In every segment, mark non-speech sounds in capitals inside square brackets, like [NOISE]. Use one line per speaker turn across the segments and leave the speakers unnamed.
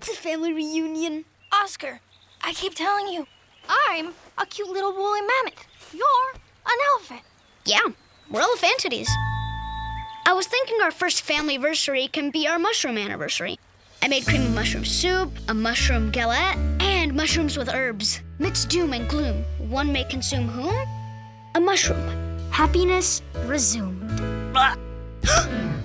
It's a family reunion.
Oscar, I keep telling you, I'm a cute little woolly mammoth. You're an elephant.
Yeah, we're Elephantidae. I was thinking our first family anniversary can be our mushroom anniversary. I made cream of mushroom soup, a mushroom galette, and mushrooms with herbs. Midst doom and gloom, one may consume whom? A mushroom. Happiness resumed. [GASPS]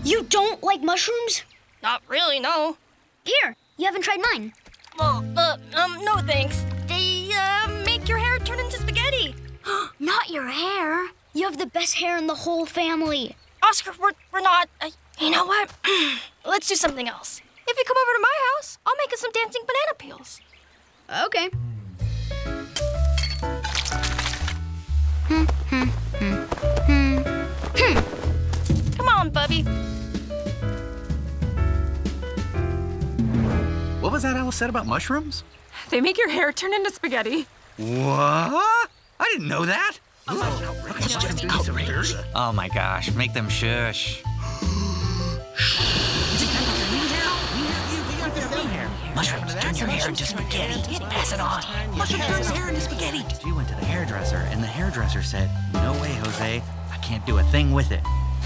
You don't like mushrooms?
Not really, no.
Here, you haven't tried mine.
Well, uh, um, no thanks. They, uh, make your hair turn into spaghetti. [GASPS]
Not your hair. You have the best hair in the whole family.
Oscar, we're, we're not. Uh, you know what? [CLEARS THROAT] Let's do something else. If you come over to my house, I'll make us some dancing banana peels.
Okay.
Come on, Bubby.
What was that Alice said about mushrooms?
They make your hair turn into spaghetti.
What? I didn't know that.
Oh my gosh, make them shush.
Mushrooms turn your hair into spaghetti. Pass it on. Mushrooms turn your hair into spaghetti.
She went to the hairdresser, and the hairdresser said, No way, Jose. I can't do a thing with it.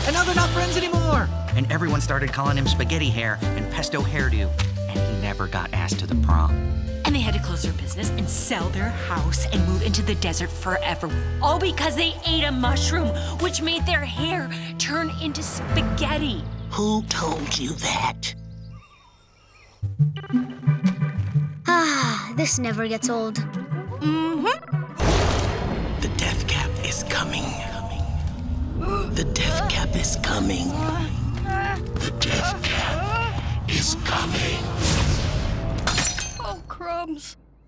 And now they're not friends anymore.
And everyone started calling him spaghetti hair and pesto hairdo. And he never got asked to the prom.
And they had to close their business and sell their house and move into the desert forever. All because they ate a mushroom, which made their hair turn into spaghetti.
Who told you that?
Ah, this never gets old. Mm-hmm.
The death cap is coming. The death cap is coming. The death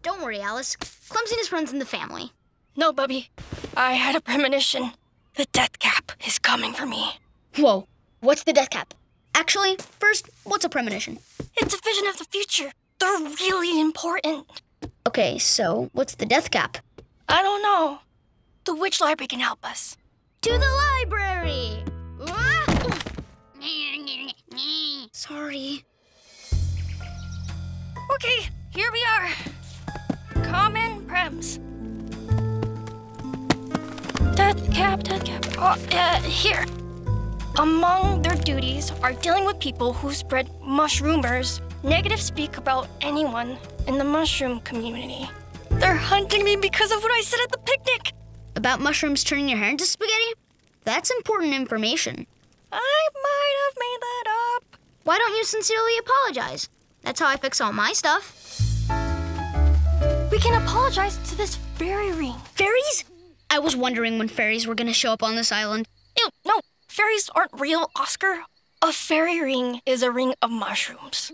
Don't worry, Alice. Clumsiness runs in the family.
No, Bubby. I had a premonition. The death cap is coming for me.
Whoa, what's the death cap? Actually, first, what's a premonition?
It's a vision of the future. They're really important.
Okay, so what's the death cap?
I don't know. The witch library can help us.
To the library! Ah! [LAUGHS] Sorry.
Okay, here we are. Common Prems. Death cap, death cap. Oh, uh, here. Among their duties are dealing with people who spread mushroomers, negative speak about anyone in the mushroom community. They're hunting me because of what I said at the picnic.
About mushrooms turning your hair into spaghetti? That's important information.
I might have made that up.
Why don't you sincerely apologize? That's how I fix all my stuff.
We can apologize to this fairy ring.
Fairies? I was wondering when fairies were gonna show up on this island.
Ew, no, fairies aren't real, Oscar. A fairy ring is a ring of mushrooms.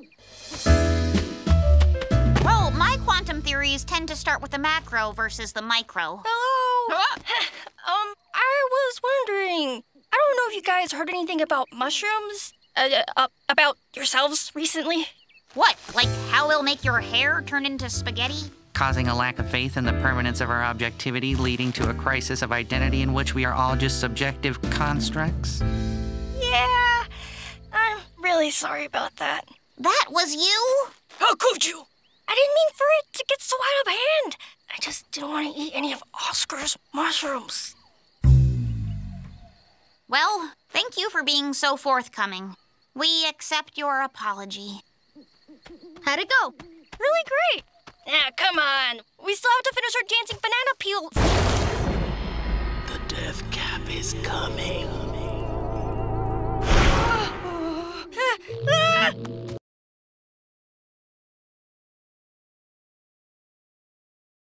Well, my quantum theories tend to start with the macro versus the micro.
Hello. um, I was wondering. I don't know if you guys heard anything about mushrooms. Uh, uh, about yourselves recently.
What? Like how it'll make your hair turn into spaghetti?
Causing a lack of faith in the permanence of our objectivity, leading to a crisis of identity in which we are all just subjective constructs?
Yeah, I'm really sorry about that.
That was you?
How could you? I didn't mean for it to get so out of hand. I just didn't want to eat any of Oscar's mushrooms.
Well, thank you for being so forthcoming. We accept your apology.
How'd it go?
Really great. Yeah, come on. We still have to finish our dancing banana peels.
The death cap is coming.